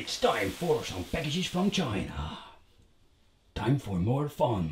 It's time for some packages from China. Time for more fun.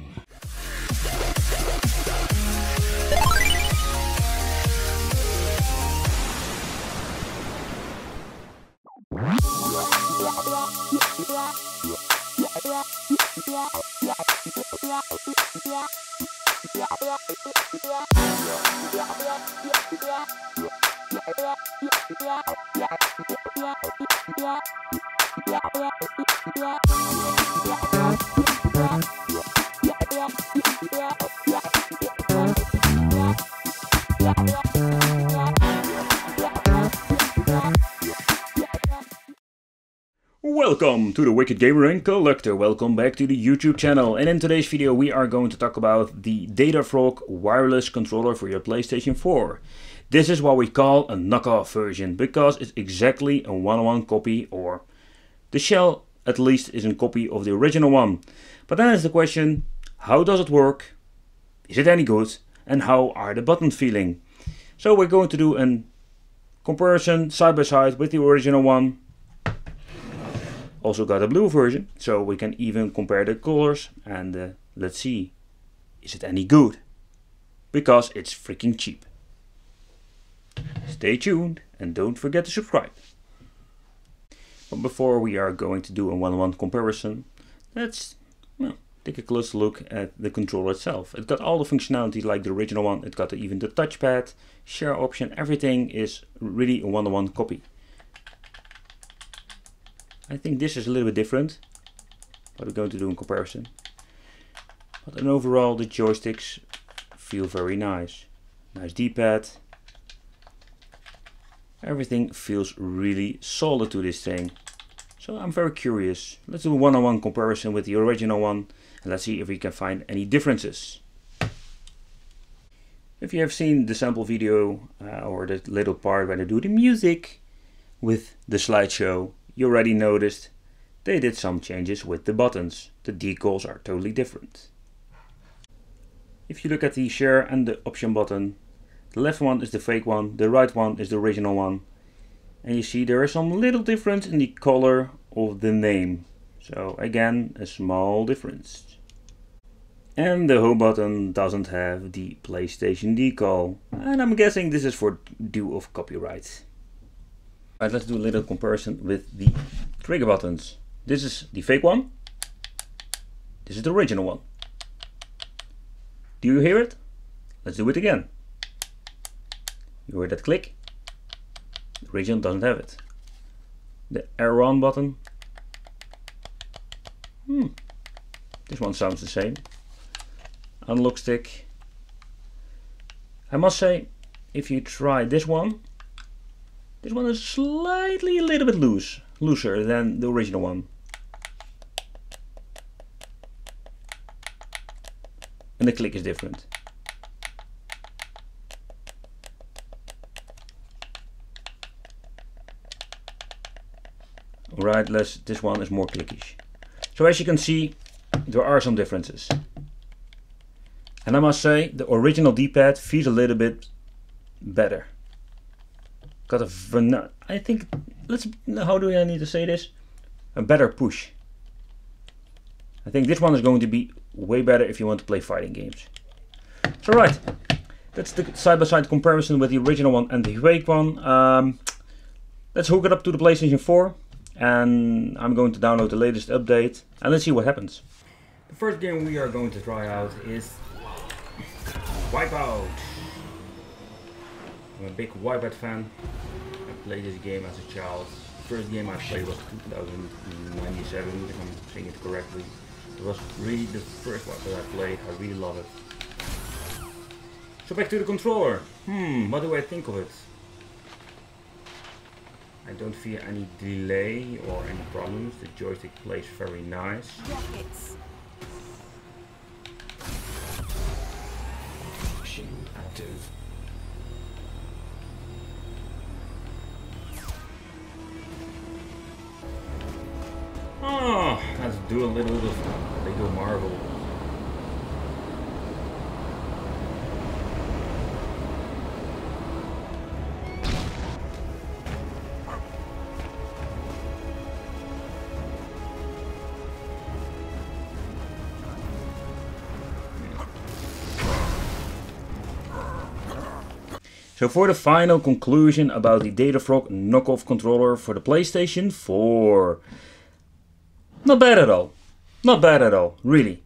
Welcome to the Wicked Gamer and Collector, welcome back to the YouTube channel and in today's video we are going to talk about the Datafrog wireless controller for your PlayStation 4. This is what we call a knockoff version because it's exactly a one-on-one copy or the shell at least is a copy of the original one. But then is the question, how does it work? Is it any good? And how are the buttons feeling? So we're going to do a comparison side by side with the original one also got a blue version, so we can even compare the colors and uh, let's see, is it any good? Because it's freaking cheap. Stay tuned and don't forget to subscribe. But before we are going to do a one-on-one comparison, let's take a close look at the controller itself. It got all the functionality like the original one, it got even the touchpad, share option, everything is really a one-on-one copy. I think this is a little bit different. What we're going to do in comparison. But overall the joysticks feel very nice. Nice D-pad. Everything feels really solid to this thing. So I'm very curious. Let's do a one-on-one -on -one comparison with the original one and let's see if we can find any differences. If you have seen the sample video uh, or the little part when I do the music with the slideshow, you already noticed they did some changes with the buttons. The decals are totally different. If you look at the share and the option button, the left one is the fake one, the right one is the original one. And you see there is some little difference in the color of the name. So again, a small difference. And the home button doesn't have the PlayStation decal. And I'm guessing this is for due of copyright. Alright, let's do a little comparison with the trigger buttons. This is the fake one. This is the original one. Do you hear it? Let's do it again. You hear that click? The original doesn't have it. The R1 button. Hmm. This one sounds the same. Analog stick. I must say, if you try this one, this one is slightly a little bit loose, looser than the original one. And the click is different. Alright, let's, this one is more clickish. So as you can see, there are some differences. And I must say, the original D-pad feels a little bit better. Got a I think let's how do I need to say this? A better push. I think this one is going to be way better if you want to play fighting games. So right. That's the side-by-side -side comparison with the original one and the fake one. Um, let's hook it up to the PlayStation 4 and I'm going to download the latest update and let's see what happens the first game we are going to try out is Wipeout I'm a big Wipeout fan. I played this game as a child. The first game I played was 2097, if I'm saying it correctly. It was really the first one that I played. I really love it. So back to the controller. Hmm, what do I think of it? I don't feel any delay or any problems. The joystick plays very nice. Rockets. active. Oh, let's do a little bit of Lego Marvel. So for the final conclusion about the Datafrog knockoff controller for the PlayStation 4. Not bad at all. Not bad at all, really.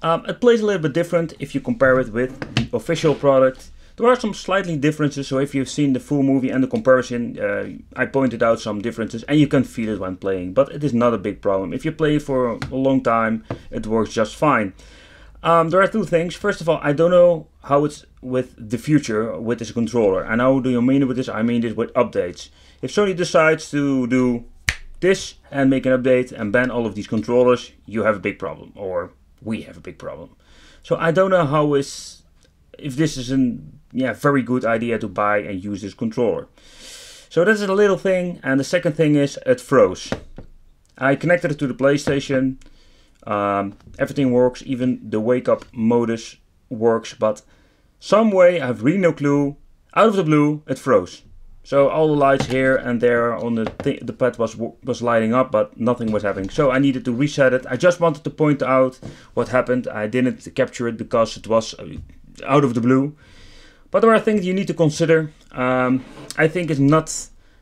Um, it plays a little bit different if you compare it with the official product. There are some slightly differences, so if you've seen the full movie and the comparison, uh, I pointed out some differences and you can feel it when playing, but it is not a big problem. If you play for a long time, it works just fine. Um, there are two things. First of all, I don't know how it's with the future with this controller. And how do you mean with this? I mean this with updates. If Sony decides to do this and make an update and ban all of these controllers, you have a big problem, or we have a big problem. So I don't know how is if this is a yeah very good idea to buy and use this controller. So that's a little thing, and the second thing is it froze. I connected it to the PlayStation um, everything works, even the wake up modus works, but some way, I have really no clue, out of the blue, it froze. So all the lights here and there on the the pad was was lighting up, but nothing was happening. So I needed to reset it. I just wanted to point out what happened. I didn't capture it because it was uh, out of the blue. But there are things you need to consider. Um, I think it's not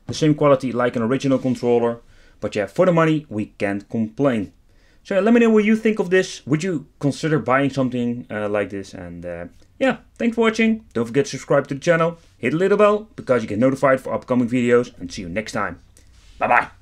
the same quality like an original controller, but yeah, for the money we can't complain. So let me know what you think of this. Would you consider buying something uh, like this? And uh, yeah, thanks for watching. Don't forget to subscribe to the channel. Hit the little bell because you get notified for upcoming videos. And see you next time. Bye bye.